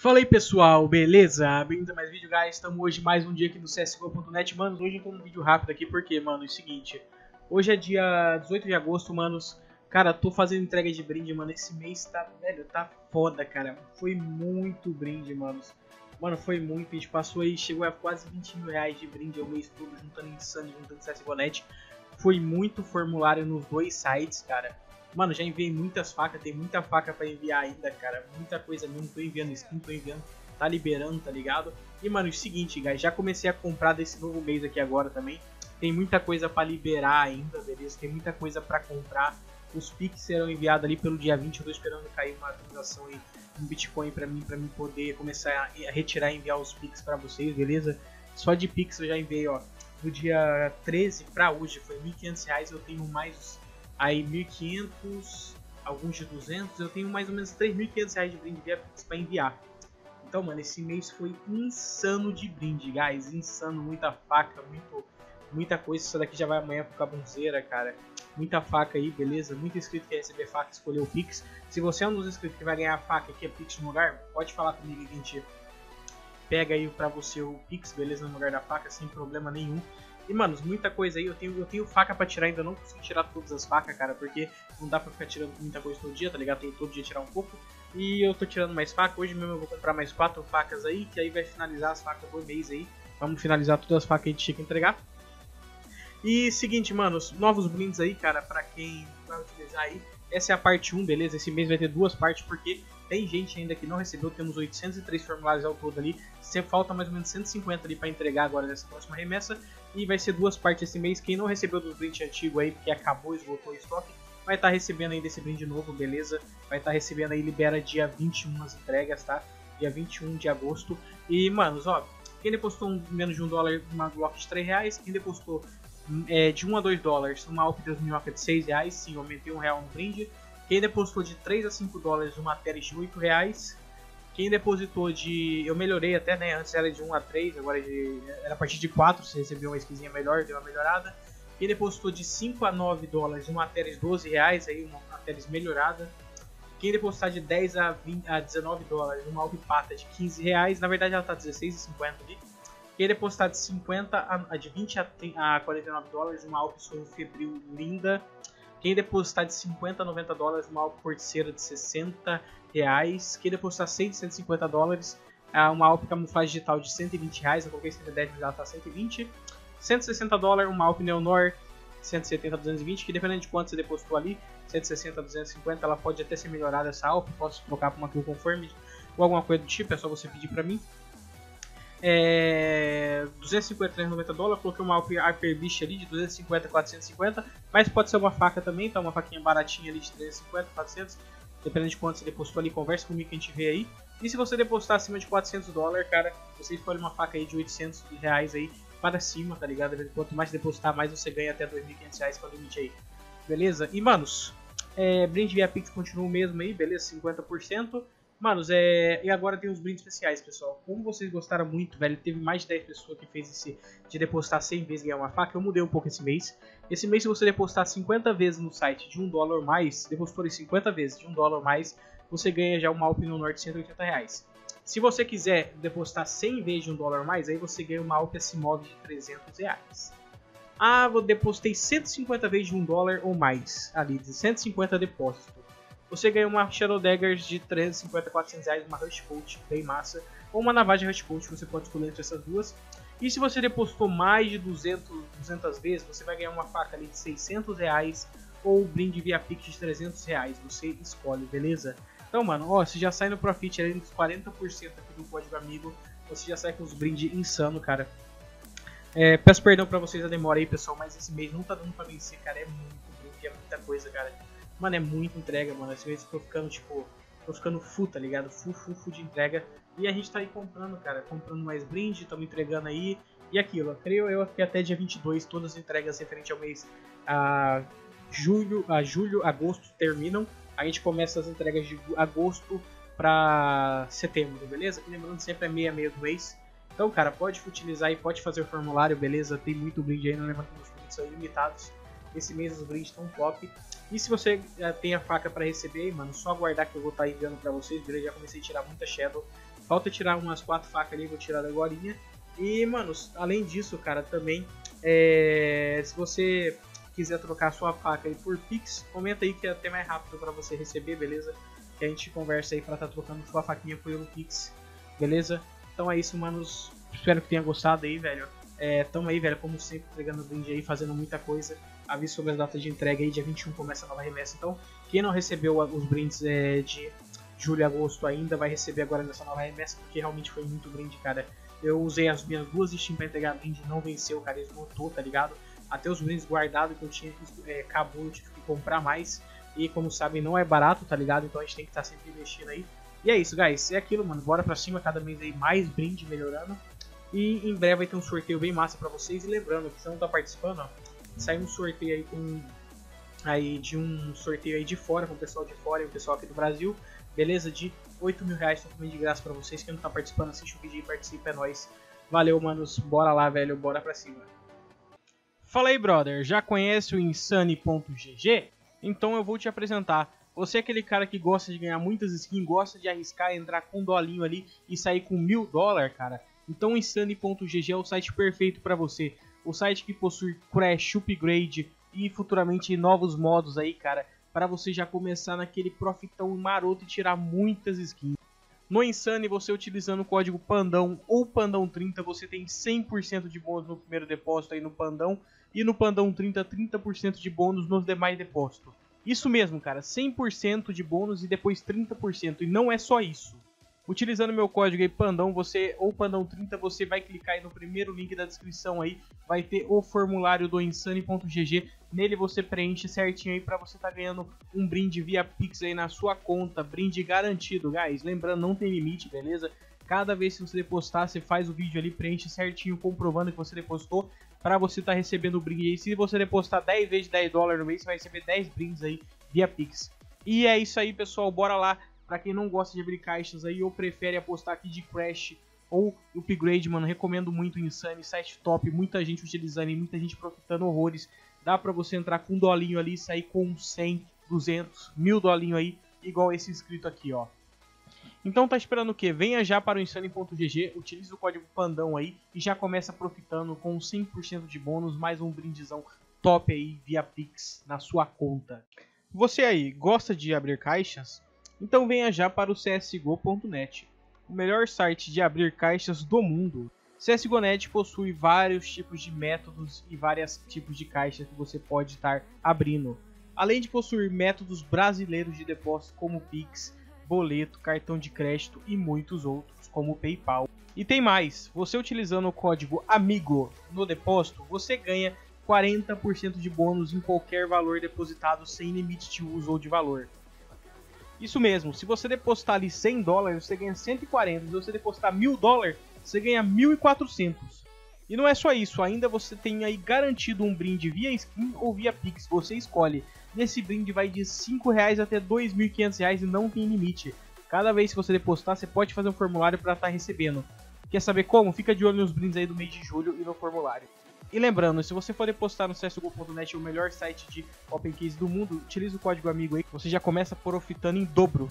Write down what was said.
Fala aí pessoal, beleza? Bem-vindo a mais vídeo, guys. Estamos hoje mais um dia aqui no CSGO.net. Mano, hoje eu tô num vídeo rápido aqui porque, mano, é o seguinte. Hoje é dia 18 de agosto, manos. Cara, tô fazendo entrega de brinde, mano. Esse mês tá, velho, tá foda, cara. Foi muito brinde, manos. Mano, foi muito. A gente passou aí, chegou a quase 20 mil reais de brinde o mês todo, juntando Insane, juntando CSGO.net. Foi muito formulário nos dois sites, cara. Mano, já enviei muitas facas, tem muita faca pra enviar ainda, cara. Muita coisa mesmo, tô enviando skin, tô enviando, tá liberando, tá ligado? E, mano, é o seguinte, guys, já comecei a comprar desse novo mês aqui agora também. Tem muita coisa pra liberar ainda, beleza? Tem muita coisa pra comprar. Os Pix serão enviados ali pelo dia 20, eu tô esperando cair uma atualização aí um Bitcoin pra mim, pra mim poder começar a retirar e enviar os Pix pra vocês, beleza? Só de Pix eu já enviei, ó, do dia 13 pra hoje, foi R$ 1.500, eu tenho mais aí 1.500, alguns de 200, eu tenho mais ou menos 3.500 reais de brinde para enviar. Então, mano, esse mês foi insano de brinde, guys, insano, muita faca, muito, muita coisa, isso daqui já vai amanhã pro Cabunzeira, cara. Muita faca aí, beleza? Muito inscrito que quer receber faca, escolheu o Pix. Se você é um dos inscritos que vai ganhar a faca aqui, é Pix no lugar, pode falar comigo que a gente pega aí pra você o Pix, beleza? No lugar da faca, sem problema nenhum. E, mano, muita coisa aí. Eu tenho, eu tenho faca pra tirar, ainda não consigo tirar todas as facas, cara, porque não dá pra ficar tirando muita coisa todo dia, tá ligado? Tem todo dia tirar um pouco. E eu tô tirando mais faca. Hoje mesmo eu vou comprar mais quatro facas aí, que aí vai finalizar as facas do mês aí. Vamos finalizar todas as facas que a gente tinha que entregar. E seguinte, mano, novos blinds aí, cara, pra quem vai utilizar aí. Essa é a parte 1, beleza? Esse mês vai ter duas partes, porque tem gente ainda que não recebeu, temos 803 formulários ao todo ali. Sempre falta mais ou menos 150 ali para entregar agora nessa próxima remessa. E vai ser duas partes esse mês. Quem não recebeu dos brinde antigo aí, porque acabou, esgotou o estoque, vai estar tá recebendo ainda esse brinde novo, beleza? Vai estar tá recebendo aí, libera dia 21 as entregas, tá? Dia 21 de agosto. E, manos, ó, quem depositou um, menos de um dólar, uma Glock de 3 reais. Quem depositou é, de 1 a 2 dólares, uma Alp 2000 de 6 reais. Sim, aumentei um real no brinde. Quem depositou de 3 a 5 dólares, uma Teres de 8 reais. Quem depositou de. Eu melhorei até, né? Antes era de 1 a 3, agora de, era a partir de 4. Você recebeu uma skinzinha melhor, deu uma melhorada. Quem depositou de 5 a 9 dólares, uma Teres 12 reais, aí uma Teres melhorada. Quem depositar de 10 a, 20, a 19 dólares, uma Alp Pata de 15 reais. Na verdade ela tá 16,50 ali. Quem depositar de 50 a, a de 20 a, a 49 dólares, uma Alp Sorro Febril linda. Quem depositar de 50 a 90 dólares, uma Alp Corticeira de 60 reais. Quem depositar 100 150 dólares, uma Alp Camuflagem Digital de 120 reais. Eu coloquei 110, mas ela tá 120. 160 dólares, uma Alp Neonor 170 a 220, que dependendo de quanto você depositou ali, 160 a 250, ela pode até ser melhorada essa Alp. Posso trocar para uma True Conform ou alguma coisa do tipo, é só você pedir para mim. É, 250 90 dólares, coloquei uma Hyper Beast ali de 250 450, mas pode ser uma faca também, tá uma faquinha baratinha ali de 350 400, dependendo de quanto você depositou ali, conversa comigo que a gente vê aí. E se você depositar acima de 400 dólares, cara, você escolhe uma faca aí de 800 reais aí para cima, tá ligado? Quanto mais depositar, mais você ganha até 2.500 reais com a limite aí. Beleza? E, manos, é, brinde via Pix continua o mesmo aí, beleza? 50%. Manos, é... e agora tem os brindes especiais, pessoal. Como vocês gostaram muito, velho, teve mais de 10 pessoas que fez esse de depositar 100 vezes e ganhar uma faca. Eu mudei um pouco esse mês. Esse mês, se você depositar 50 vezes no site de 1 dólar mais, depositou 50 vezes de 1 dólar mais, você ganha já uma Alp no Norte de 180 reais. Se você quiser depositar 100 vezes de 1 dólar mais, aí você ganha uma Alp Asimov de 300 reais. Ah, eu depositei 150 vezes de 1 dólar ou mais, ali, de 150 depósitos você ganha uma Shadow Daggers de 350 400 reais, uma Rush Coat bem massa, ou uma Navaja Rush Coat, você pode escolher entre essas duas. E se você depositou mais de 200, 200 vezes, você vai ganhar uma faca ali de 600 reais, ou brinde via Pix de 300 reais, você escolhe, beleza? Então, mano, ó, você já sai no Profit ali dos 40% aqui do código amigo, você já sai com os brindes insano, cara. É, peço perdão pra vocês a demora aí, pessoal, mas esse mês não tá dando pra vencer, cara, é muito brinde, é muita coisa, cara. Mano, é muita entrega, mano. Às vezes tô ficando, tipo, tô ficando full, tá ligado? Full de entrega. E a gente tá aí comprando, cara. Comprando mais brinde, estamos entregando aí. E aquilo, creio eu que até dia 22 todas as entregas referente ao mês a julho, a julho, agosto terminam. A gente começa as entregas de agosto pra setembro, beleza? E lembrando sempre é meia meia do mês. Então, cara, pode utilizar e pode fazer o formulário, beleza? Tem muito brinde aí, não lembra que os brindes são ilimitados. Esse mês os brindes estão top. E se você tem a faca para receber, mano, só aguardar que eu vou estar tá enviando para vocês, beleza? Já comecei a tirar muita Shadow. Falta tirar umas quatro facas ali, vou tirar agora. E, mano, além disso, cara, também, é, se você quiser trocar sua faca aí por Pix, comenta aí que é até mais rápido para você receber, beleza? Que a gente conversa aí pra estar tá trocando sua faquinha pelo Pix, beleza? Então é isso, manos. Espero que tenha gostado aí, velho. É, tamo aí, velho, como sempre, entregando brinde aí, fazendo muita coisa. Aviso sobre as datas de entrega aí, dia 21 começa a nova remessa. Então, quem não recebeu os brindes é, de julho e agosto ainda, vai receber agora nessa nova remessa, porque realmente foi muito brinde, cara. Eu usei as minhas duas Steam pra entregar brinde, não venceu, cara, esgotou, tá ligado? Até os brindes guardados que eu tinha, é, acabou, eu tive que comprar mais. E como sabem, não é barato, tá ligado? Então a gente tem que estar tá sempre investindo aí. E é isso, guys. É aquilo, mano. Bora pra cima, cada mês aí mais brinde melhorando. E em breve vai ter um sorteio bem massa pra vocês. E lembrando que você não tá participando, ó, sai um sorteio aí com aí de um sorteio aí de fora, com o pessoal de fora e o pessoal aqui do Brasil, beleza? De 8 mil reais totalmente de graça pra vocês. Quem não tá participando, assiste o vídeo e participa, é nóis. Valeu, manos. Bora lá, velho. Bora pra cima. Fala aí, brother. Já conhece o Insane.gg? Então eu vou te apresentar. Você é aquele cara que gosta de ganhar muitas skins, gosta de arriscar, entrar com um dolinho ali e sair com mil dólares, cara? Então o Insane.gg é o site perfeito para você. O site que possui crash, upgrade e futuramente novos modos aí, cara, para você já começar naquele profitão maroto e tirar muitas skins. No Insane, você utilizando o código PANDÃO ou PANDÃO30, você tem 100% de bônus no primeiro depósito aí no Pandão. E no Pandão 30, 30% de bônus nos demais depósitos. Isso mesmo, cara, 100% de bônus e depois 30%. E não é só isso. Utilizando meu código aí Pandão, você ou Pandão30, você vai clicar aí no primeiro link da descrição aí, vai ter o formulário do insane.gg. Nele você preenche certinho aí para você tá ganhando um brinde via Pix aí na sua conta, brinde garantido, guys. Lembrando, não tem limite, beleza? Cada vez que você depositar, você faz o vídeo ali, preenche certinho, comprovando que você depositou, para você estar tá recebendo o brinde aí. Se você depositar 10 vezes 10 dólares no mês, você vai receber 10 brindes aí via Pix. E é isso aí, pessoal. Bora lá Pra quem não gosta de abrir caixas aí ou prefere apostar aqui de Crash ou Upgrade, mano, recomendo muito o Insane, site top, muita gente utilizando e muita gente profitando horrores. Dá pra você entrar com um dolinho ali e sair com 100, 200, mil dolinho aí, igual esse inscrito aqui, ó. Então tá esperando o que? Venha já para o Insane.gg, utilize o código PANDÃO aí e já começa profitando com 100% de bônus, mais um brindezão top aí via Pix na sua conta. Você aí, gosta de abrir caixas? Então venha já para o csgo.net, o melhor site de abrir caixas do mundo. CSGO.net possui vários tipos de métodos e vários tipos de caixas que você pode estar abrindo. Além de possuir métodos brasileiros de depósito como Pix, boleto, cartão de crédito e muitos outros, como PayPal. E tem mais, você utilizando o código AMIGO no depósito, você ganha 40% de bônus em qualquer valor depositado sem limite de uso ou de valor. Isso mesmo, se você depositar ali 100 dólares, você ganha 140. Se você depositar 1000 dólares, você ganha 1400. E não é só isso, ainda você tem aí garantido um brinde via skin ou via Pix, você escolhe. E esse brinde vai de 5 reais até 2.500 reais e não tem limite. Cada vez que você depositar, você pode fazer um formulário para estar tá recebendo. Quer saber como? Fica de olho nos brindes aí do mês de julho e no formulário. E lembrando, se você for depositar no CSGO.net, o melhor site de Open Case do mundo, utilize o código amigo aí, que você já começa profitando em dobro.